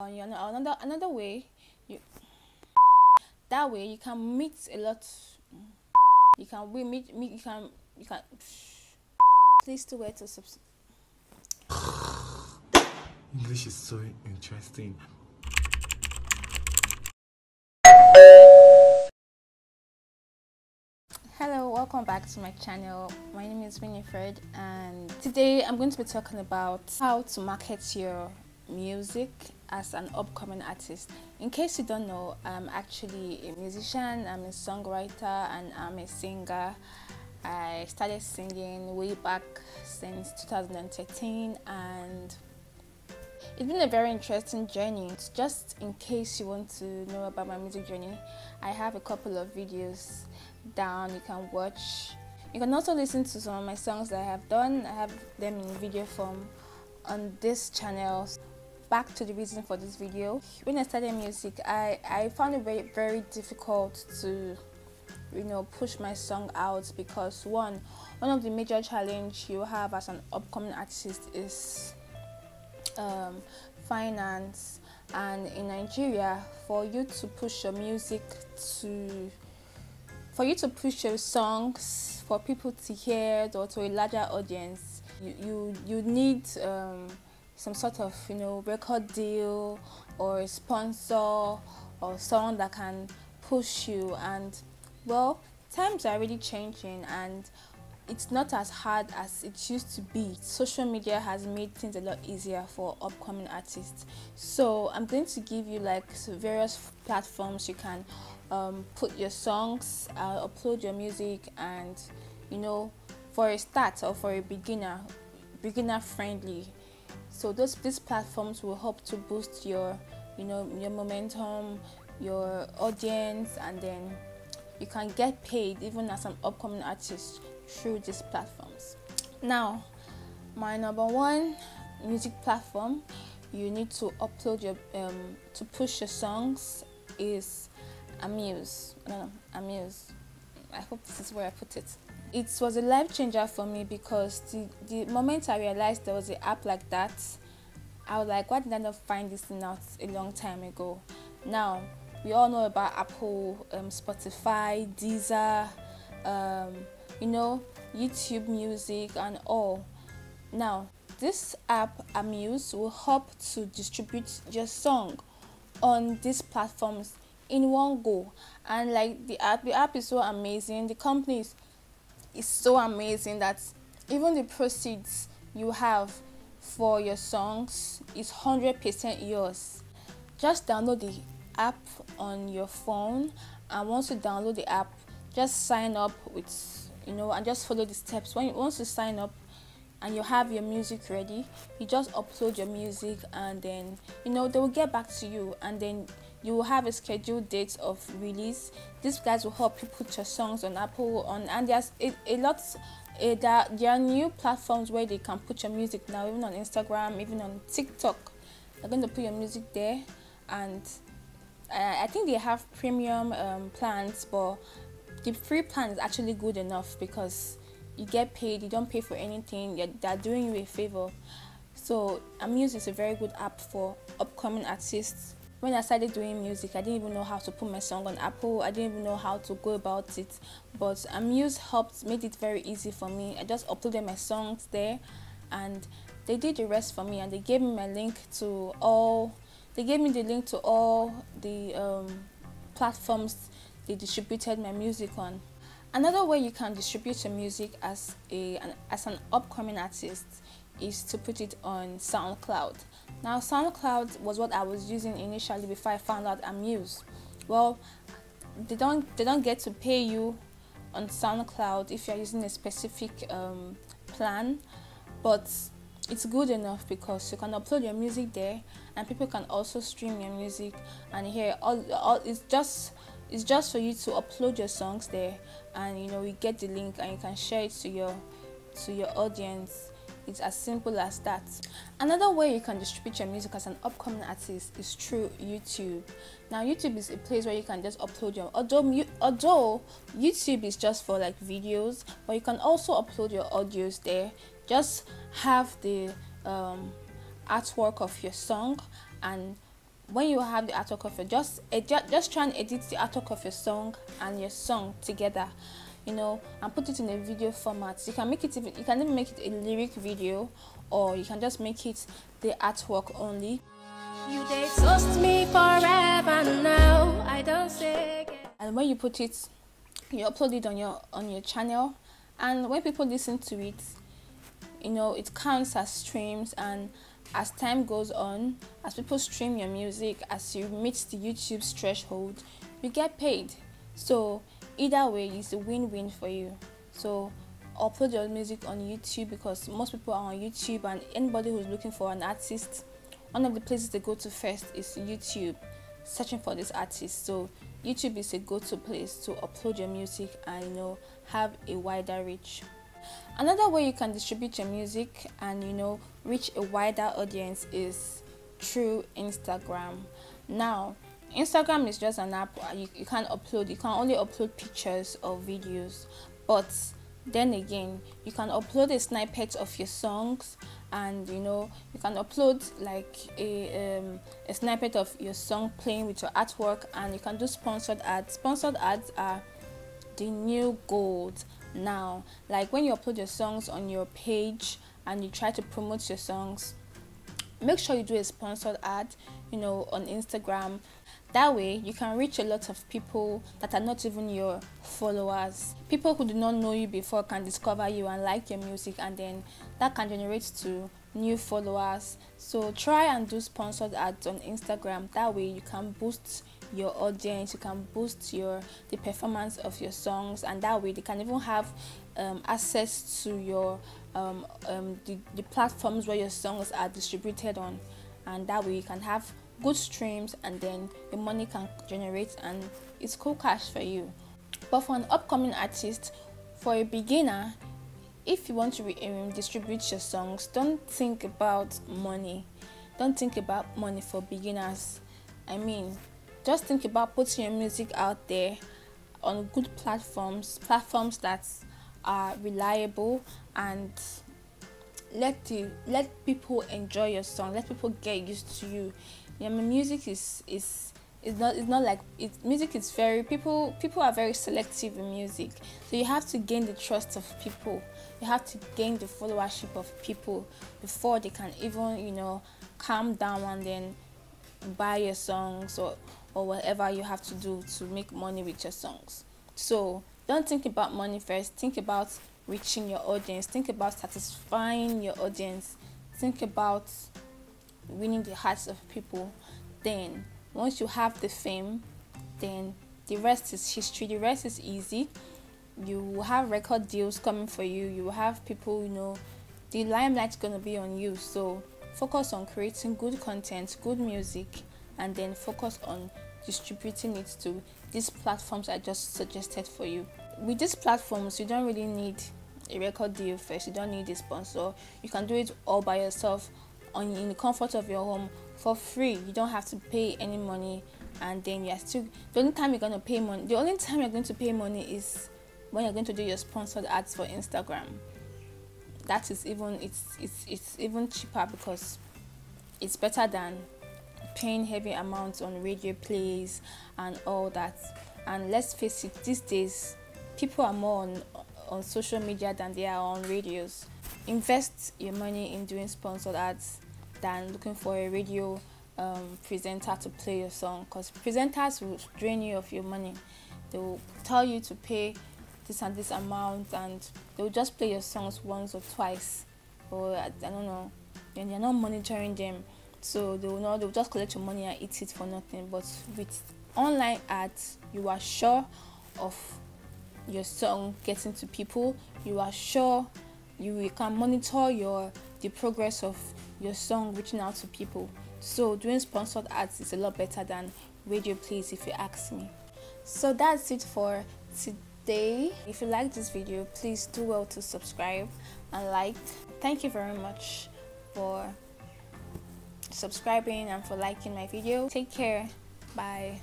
on your another another way you that way you can meet a lot you can we meet, meet you can you can please to where to subscribe English is so interesting. Hello, welcome back to my channel. My name is Winifred and today I'm going to be talking about how to market your music as an upcoming artist. In case you don't know, I'm actually a musician, I'm a songwriter and I'm a singer. I started singing way back since 2013 and it's been a very interesting journey. Just in case you want to know about my music journey, I have a couple of videos down you can watch. You can also listen to some of my songs that I have done. I have them in video form on this channel back to the reason for this video. When i started music i i found it very very difficult to you know push my song out because one one of the major challenge you have as an upcoming artist is um, finance. And in nigeria for you to push your music to for you to push your songs for people to hear or to a larger audience you you, you need um, some sort of you know record deal or a sponsor or someone that can push you and well times are really changing and it's not as hard as it used to be. Social media has made things a lot easier for upcoming artists. So I'm going to give you like various platforms you can um, put your songs, uh, upload your music, and you know, for a start or for a beginner, beginner friendly so those these platforms will help to boost your you know your momentum your audience and then you can get paid even as an upcoming artist through these platforms. Now my number one music platform you need to upload your um, to push your songs is amuse. No, no amuse. I hope this is where i put it it was a life changer for me because the, the moment I realized there was an app like that, I was like, why did I not find this thing out a long time ago? Now, we all know about Apple, um, Spotify, Deezer, um, you know, YouTube Music, and all. Now, this app, Amuse, will help to distribute your song on these platforms in one go. And like the app, the app is so amazing. The companies is so amazing that even the proceeds you have for your songs is 100% yours. Just download the app on your phone and once you download the app, just sign up with you know and just follow the steps. When you, once you sign up and you have your music ready, you just upload your music and then you know they will get back to you and then you will have a scheduled date of release. These guys will help you put your songs on Apple on and there's a, a lot a, there, there are new platforms where they can put your music now, even on Instagram, even on TikTok. They're going to put your music there and uh, I think they have premium um, plans, but the free plan is actually good enough because you get paid, you don't pay for anything, they're doing you a favor. So Amuse is a very good app for upcoming artists when I started doing music, I didn't even know how to put my song on Apple. I didn't even know how to go about it. But Amuse helped, made it very easy for me. I just uploaded my songs there and they did the rest for me and they gave me my link to all, they gave me the link to all the um, platforms they distributed my music on. Another way you can distribute your music as a an, as an upcoming artist is to put it on SoundCloud. Now, SoundCloud was what I was using initially before I found out Amuse. Well, they don't they don't get to pay you on SoundCloud if you're using a specific um, plan, but it's good enough because you can upload your music there and people can also stream your music and hear all, all it's just it's just for you to upload your songs there and you know you get the link and you can share it to your to your audience it's as simple as that. Another way you can distribute your music as an upcoming artist is through YouTube. Now, YouTube is a place where you can just upload your although although YouTube is just for like videos, but you can also upload your audios there. Just have the um, artwork of your song and when you have the artwork of your just just try and edit the artwork of your song and your song together you know and put it in a video format. You can make it even you can even make it a lyric video or you can just make it the artwork only. You they toast me forever now. I don't say and when you put it you upload it on your on your channel and when people listen to it you know it counts as streams and as time goes on as people stream your music as you meet the youtube's threshold you get paid. So either way it's a win-win for you. So upload your music on youtube because most people are on youtube and anybody who's looking for an artist one of the places they go to first is youtube searching for this artist. So youtube is a go-to place to upload your music and you know have a wider reach. Another way you can distribute your music and you know reach a wider audience is through instagram. Now instagram is just an app you, you can't upload you can only upload pictures or videos. But then again you can upload a snippet of your songs and you know you can upload like a, um, a snippet of your song playing with your artwork and you can do sponsored ads. Sponsored ads are the new gold. Now like when you upload your songs on your page and you try to promote your songs make sure you do a sponsored ad you know on instagram that way, you can reach a lot of people that are not even your followers. People who do not know you before can discover you and like your music, and then that can generate to new followers. So try and do sponsored ads on Instagram. That way, you can boost your audience you can boost your the performance of your songs and that way they can even have um, access to your um, um, the, the platforms where your songs are distributed on. And that way you can have good streams and then your money can generate and it's cool cash for you. But for an upcoming artist for a beginner if you want to um, distribute your songs don't think about money. Don't think about money for beginners. I mean just think about putting your music out there on good platforms platforms that are reliable and let the let people enjoy your song let people get used to you. Yeah, music is is it's not it's not like it music is very people people are very selective in music. So you have to gain the trust of people. You have to gain the followership of people before they can even you know calm down and then buy your songs or or whatever you have to do to make money with your songs so don't think about money first think about reaching your audience think about satisfying your audience think about winning the hearts of people, then once you have the fame, then the rest is history. The rest is easy. You will have record deals coming for you. You will have people, you know, the limelight's gonna be on you. So focus on creating good content, good music, and then focus on distributing it to these platforms I just suggested for you. With these platforms, you don't really need a record deal first. You don't need a sponsor. You can do it all by yourself on in the comfort of your home for free. You don't have to pay any money, and then you're still the only time you're going to pay money. The only time you're going to pay money is when you're going to do your sponsored ads for Instagram. That is even it's it's it's even cheaper because it's better than paying heavy amounts on radio plays and all that. And let's face it, these days people are more on on social media than they are on radios. Invest your money in doing sponsored ads than looking for a radio um, presenter to play your song because presenters will drain you of your money. They will tell you to pay this and this amount and they will just play your songs once or twice or I, I don't know and you're not monitoring them so they will not they will just collect your money and eat it for nothing but with online ads you are sure of your song getting to people you are sure you can monitor your the progress of your song reaching out to people. So doing sponsored ads is a lot better than radio plays if you ask me. So that's it for today. If you like this video, please do well to subscribe and like. Thank you very much for subscribing and for liking my video. Take care. Bye.